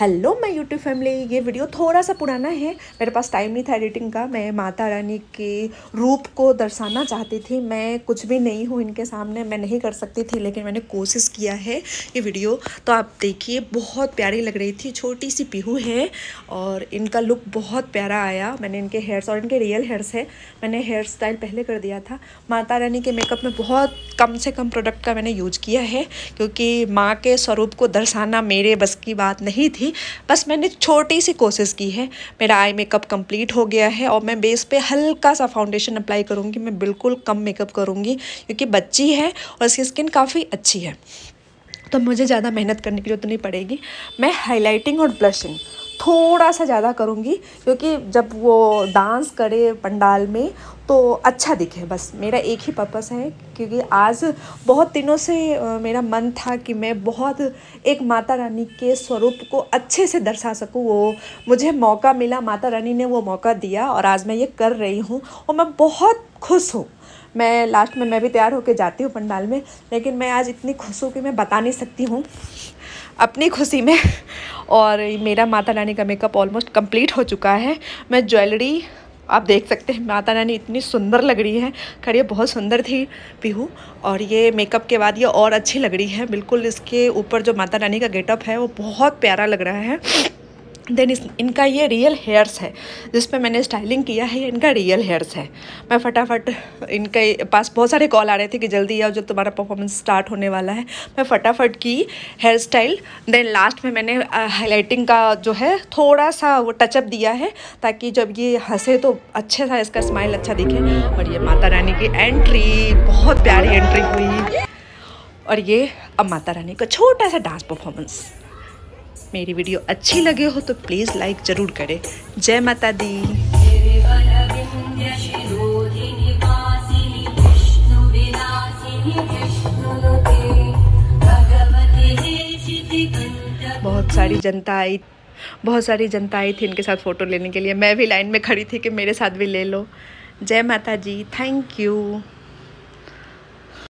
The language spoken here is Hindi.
Hello my YouTube family. ये वीडियो थोड़ा सा पुराना है। मेरे पास टाइम नहीं था एडिटिंग का। मैं माता रानी के रूप को दर्शाना चाहती थी। मैं कुछ भी नहीं हूँ इनके सामने। मैं नहीं कर सकती थी, लेकिन मैंने कोशिश किया है ये वीडियो। तो आप देखिए, बहुत प्यारी लग रही थी। छोटी सी पीहू है और इनका लुक बहुत प्यारा आया। मैंने इनके हेयर्स और इनके रियल हेयर्स है। मैंने हेयर स्टाइल पहले कर दिया था। माता रानी के मेकअप में बहुत कम से कम प्रोडक्ट का मैंने यूज़ किया है, क्योंकि माँ के स्वरूप को दर्शाना मेरे बस की बात नहीं थी। थी। बस मैंने छोटी सी कोशिश की है। मेरा आई मेकअप कंप्लीट हो गया है और मैं बेस पे हल्का सा फाउंडेशन अप्लाई करूँगी। मैं बिल्कुल कम मेकअप करूँगी क्योंकि बच्ची है और उसकी स्किन काफ़ी अच्छी है। तो मुझे ज़्यादा मेहनत करने की ज़रूरत तो नहीं पड़ेगी। मैं हाईलाइटिंग और ब्लशिंग थोड़ा सा ज़्यादा करूँगी, क्योंकि जब वो डांस करे पंडाल में तो अच्छा दिखे बस। मेरा एक ही पर्पस है, क्योंकि आज बहुत दिनों से मेरा मन था कि मैं बहुत एक माता रानी के स्वरूप को अच्छे से दर्शा सकूँ। वो मुझे मौका मिला, माता रानी ने वो मौका दिया और आज मैं ये कर रही हूँ और मैं बहुत खुश हूँ। मैं लास्ट में, मैं भी तैयार होकर जाती हूँ पंडाल में, लेकिन मैं आज इतनी खुश हूँ कि मैं बता नहीं सकती हूँ। अपनी खुशी में। और मेरा माता रानी का मेकअप ऑलमोस्ट कंप्लीट हो चुका है। मैं ज्वेलरी आप देख सकते हैं, माता रानी इतनी सुंदर लग रही है। खैर, ये बहुत सुंदर थी पीहू। और ये मेकअप के बाद ये और अच्छी लग रही है। बिल्कुल इसके ऊपर जो माता रानी का गेटअप है, वो बहुत प्यारा लग रहा है। देन इस, इनका ये रियल हेयर्स है जिस पर मैंने स्टाइलिंग किया है इनका रियल हेयर्स है। मैं फटाफट इनके पास बहुत सारे कॉल आ रहे थे कि जल्दी आओ जो तुम्हारा परफॉर्मेंस स्टार्ट होने वाला है। मैं फटाफट की हेयर स्टाइल देन लास्ट में मैंने हाईलाइटिंग का जो है, थोड़ा सा वो टचअप दिया है, ताकि जब ये हंसे तो अच्छे सा इसका स्माइल अच्छा दिखे। और ये माता रानी की एंट्री बहुत प्यारी एंट्री हुई। और ये अब माता रानी का छोटा सा डांस परफॉर्मेंस मेरी वीडियो अच्छी लगे हो तो प्लीज़ लाइक ज़रूर करें। जय माता दी। बहुत सारी जनता आई, बहुत सारी जनता आई थी इनके साथ फ़ोटो लेने के लिए। मैं भी लाइन में खड़ी थी कि मेरे साथ भी ले लो। जय माता जी थैंक यू